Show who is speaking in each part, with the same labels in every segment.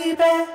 Speaker 1: baby.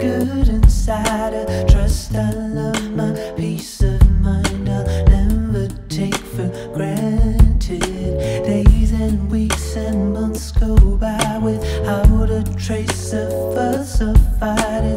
Speaker 1: good inside. I trust I love my peace of mind. I'll never take for granted. Days and weeks and months go by without a trace of us or fighting.